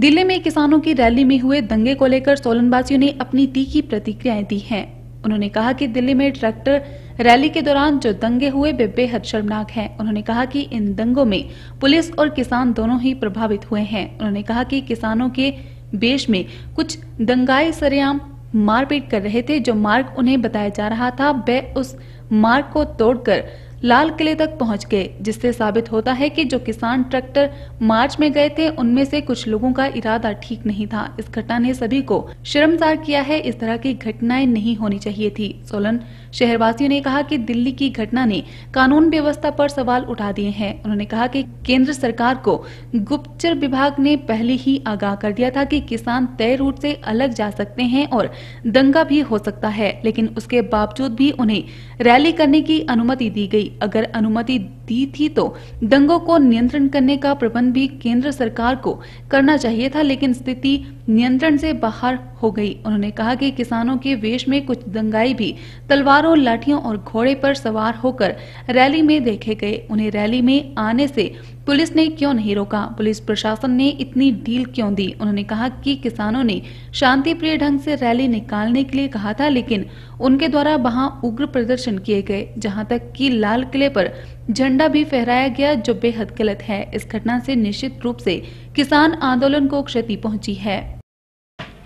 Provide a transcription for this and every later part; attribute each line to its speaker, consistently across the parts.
Speaker 1: दिल्ली में किसानों की रैली में हुए दंगे को लेकर सोलनवासियों ने अपनी तीखी प्रतिक्रियाएँ दी हैं। उन्होंने कहा कि दिल्ली में ट्रैक्टर रैली के दौरान जो दंगे हुए, वे बेहद शर्मनाक हैं। उन्होंने कहा कि इन दंगों में पुलिस और किसान दोनों ही प्रभावित हुए हैं। उन्होंने कहा कि किसानों के बेश में कुछ दंगाई सरेआम मारपीट कर रहे थे। जो मार्ग उन्हें बताया जा रहा था, वे उस मार्ग को तोड़कर लाल किले तक पहुँच गए, जिससे साबित होता है कि जो किसान ट्रैक्टर मार्च में गए थे, उनमें से कुछ लोगों का इरादा ठीक नहीं था। इस घटना ने सभी को शर्मसार किया है। इस तरह की घटनाएँ नहीं होनी चाहिए थी। सोलन शहरवासियों ने कहा कि दिल्ली की घटना ने कानून व्यवस्था पर सवाल उठा दिए हैं। उन्होंने कहा कि केंद्र सरकार को गुप्तचर विभाग ने पहले ही आगाह कर दिया था कि किसान तय रूट से अलग जा सकते हैं और दंगा भी हो सकता है, लेकिन उसके बावजूद भी उन्हें रैली करने की अनुमति दी गई। अगर अनुमति दी थी तो दंगों को नियंत्रण करने का प्रबंध भी केंद्र सरकार को करना चाहिए था, लेकिन स्थिति नियंत्रण से बाहर हो गई। उन्होंने कहा कि किसानों के वेश में कुछ दंगाई भी तलवारों, लाठियों और घोड़े पर सवार होकर रैली में देखे गए। उन्हें रैली में आने से पुलिस ने क्यों नहीं रोका? पुलिस प्रशासन ने इतनी ढील क्यों दी? उन्होंने कहा कि किसानों ने शांति प्रिय ढंग से रैली निकालने के लिए कहा था, लेकिन उनके द्वारा वहाँ उग्र प्रदर्शन किए गए, जहाँ तक कि लाल किले पर झंडा भी फहराया गया, जो बेहद गलत है। इस घटना से निश्चित रूप से किसान आंदोलन को क्षति पहुँची है।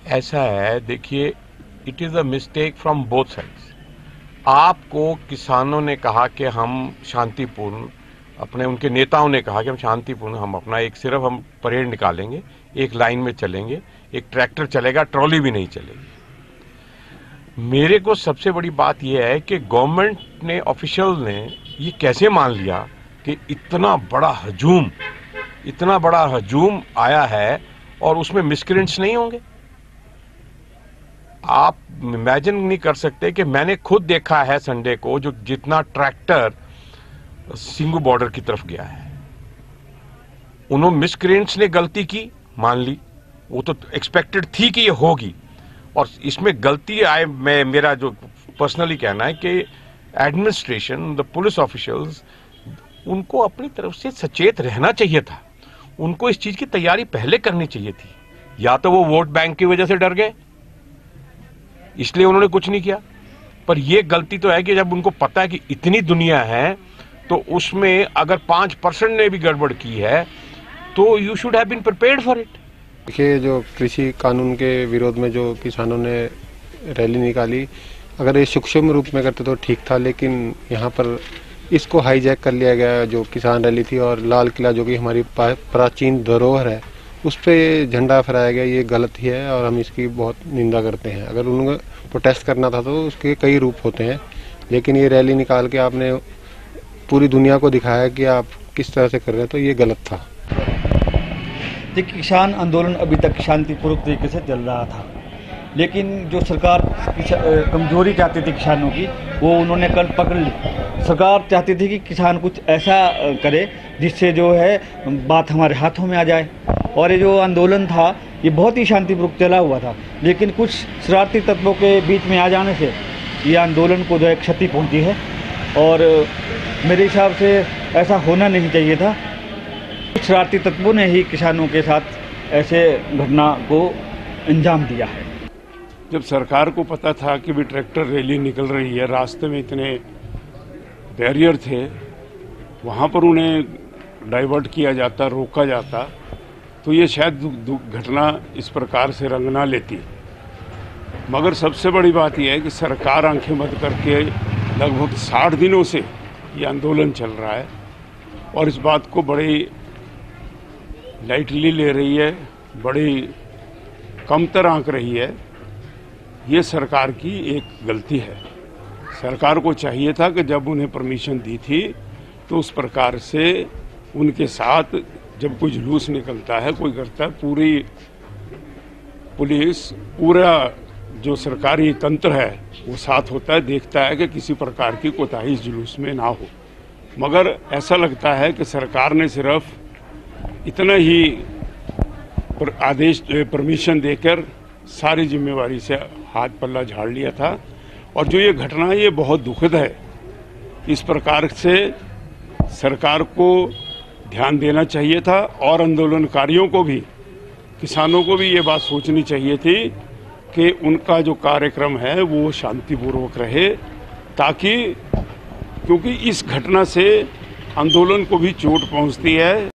Speaker 2: ऐसा है, देखिए it is a mistake from both sides आपको किसानों ने कहा कि हम शांतिपूर्ण अपने उनके नेताओं ने कहा कि हम शांतिपूर्ण, हम अपना एक सिर्फ़ हम परेड निकालेंगे, एक लाइन में चलेंगे, एक ट्रैक्टर चलेगा, ट्रॉली भी नहीं चलेगी। मेरे को सबसे बड़ी बात यह है कि गवर्नमेंट ने, ऑफिशियल ने ये कैसे मान लिया कि इतना बड़ा हजूम, इतना बड़ा हजूम आया है और उसमें मिसक्रेंट्स नहीं होंगे? आप इमेजिन नहीं कर सकते कि मैंने खुद देखा है संडे को जो जितना ट्रैक्टर सिंगू बॉर्डर की तरफ़ गया है। उन्होंने मिसक्रेंट्स ने गलती की, मान ली। वो तो एक्सपेक्टेड थी कि ये होगी। और इसमें गलती आए, मैं, मेरा जो पर्सनली कहना है कि एडमिनिस्ट्रेशन द पुलिस ऑफिशियल्स उनको अपनी तरफ़ से सचेत रहना चाहिए था। उनको इस चीज़ की तैयारी पहले करनी चाहिए थी। या तो वो वोट बैंक की वजह से डर गए। इसलिए उन्होंने कुछ नहीं किया। पर यह गलती तो है कि जब उनको पता है कि इतनी दुनिया है तो उसमें अगर पाँच परसेंट ने भी गड़बड़ की है तो you should have been prepared for it
Speaker 3: देखिए, जो कृषि कानून के विरोध में जो किसानों ने रैली निकाली, अगर ये सूक्ष्म रूप में करते तो ठीक था, लेकिन यहाँ पर इसको हाईजैक कर लिया गया जो किसान रैली थी और लाल किला जो कि हमारी प्राचीन धरोहर है, उस पर झंडा फहराया गया, ये गलत ही है और हम इसकी बहुत निंदा करते हैं। अगर उनको प्रोटेस्ट करना था तो उसके कई रूप होते हैं, लेकिन ये रैली निकाल के आपने पूरी दुनिया को दिखाया कि आप किस तरह से कर रहे हैं तो ये गलत था।
Speaker 4: देखिए, किसान आंदोलन अभी तक शांतिपूर्वक तरीके से चल रहा था। लेकिन जो सरकार कमज़ोरी चाहती थी किसानों की, वो उन्होंने कल पकड़ ली। सरकार चाहती थी कि किसान कुछ ऐसा करे जिससे जो है, बात हमारे हाथों में आ जाए। और ये जो आंदोलन था, ये बहुत ही शांतिपूर्वक चला हुआ था। लेकिन कुछ शरारती तत्वों के बीच में आ जाने से ये आंदोलन को जो है क्षति पहुँची है। और मेरे हिसाब से ऐसा होना नहीं चाहिए था। शरारती तत्वों ने ही किसानों के साथ ऐसे घटना को अंजाम दिया है।
Speaker 2: जब सरकार को पता था कि भी ट्रैक्टर रैली निकल रही है, रास्ते में इतने बैरियर थे, वहाँ पर उन्हें डाइवर्ट किया जाता, रोका जाता तो ये शायद घटना इस प्रकार से रंग ना लेती। मगर सबसे बड़ी बात यह है कि सरकार आँखें बंद करके लगभग साठ दिनों से ये आंदोलन चल रहा है और इस बात को बड़ी लाइटली ले रही है, बड़ी कमतर आंक रही है। ये सरकार की एक गलती है। सरकार को चाहिए था कि जब उन्हें परमिशन दी थी तो उस प्रकार से उनके साथ जब कोई जुलूस निकलता है, कोई करता है, पूरी पुलिस, पूरा जो सरकारी तंत्र है, वो साथ होता है, देखता है कि किसी प्रकार की कोताही इस जुलूस में ना हो। मगर ऐसा लगता है कि सरकार ने सिर्फ़ इतना ही आदेश परमिशन देकर सारी जिम्मेवारी से हाथ पल्ला झाड़ लिया था। और जो ये घटना ये बहुत दुखद है। इस प्रकार से सरकार को ध्यान देना चाहिए था और आंदोलनकारियों को भी,
Speaker 5: किसानों को भी ये बात सोचनी चाहिए थी कि उनका जो कार्यक्रम है, वो शांतिपूर्वक रहे, ताकि, क्योंकि इस घटना से आंदोलन को भी चोट पहुँचती है।